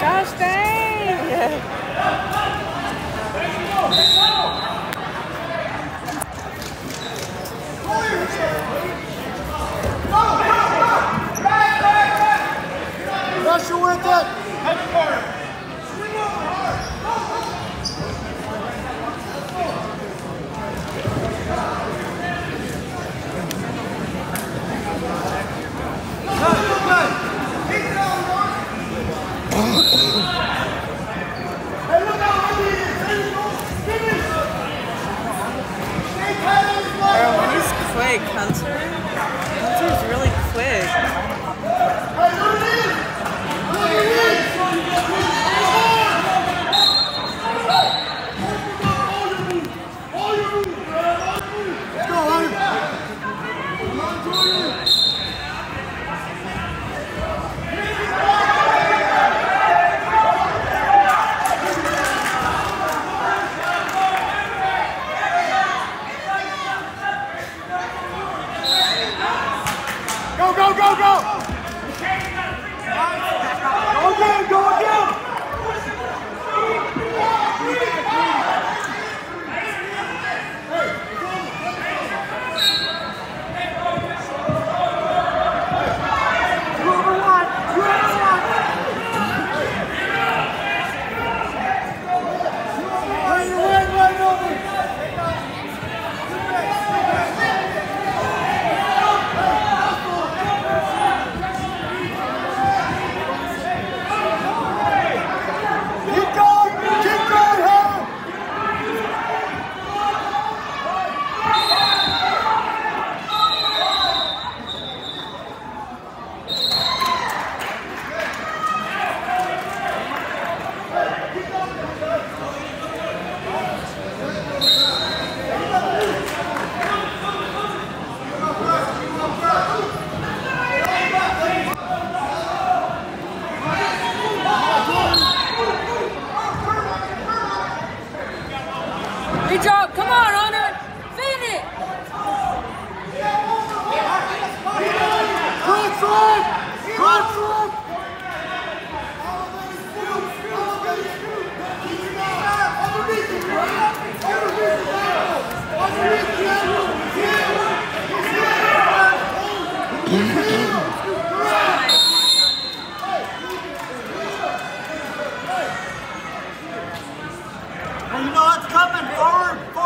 Gosh dang! Pressure with it. a concert? go! Go, go, go! Good job. Come on, Honor. Feed it. Good, son. And you know what's coming forward.